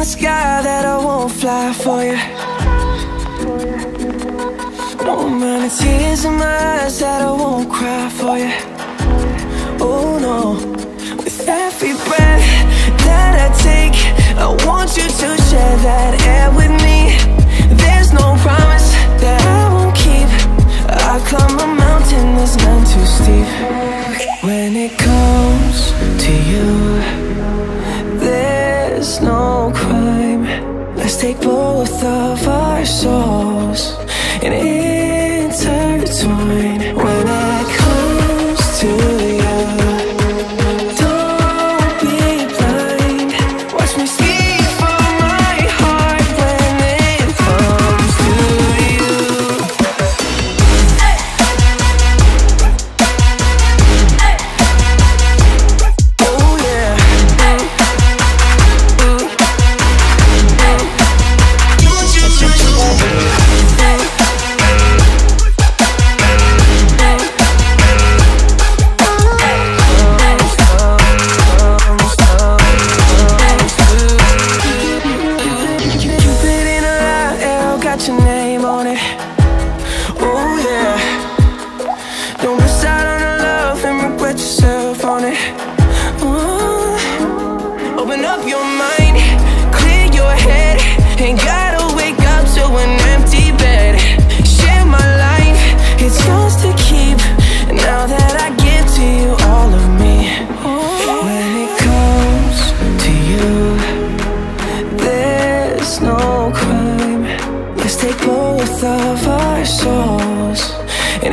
the sky that I won't fly for you No amount the tears in my eyes that I won't cry for you our Open up your mind, clear your head. Ain't gotta wake up to an empty bed. Share my life, it's yours to keep. Now that I give to you all of me. When it comes to you, there's no crime. Let's take both of our souls and